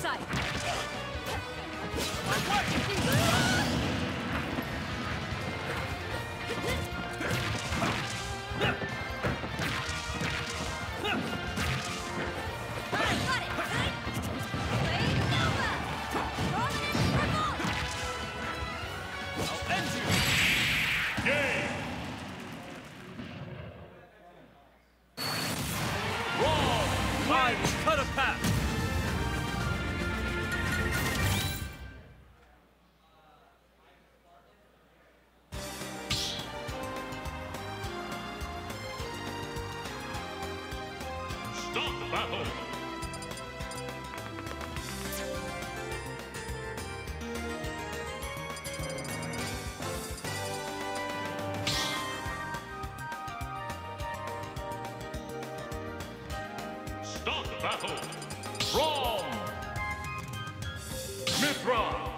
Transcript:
sight. Battle. From Mithra.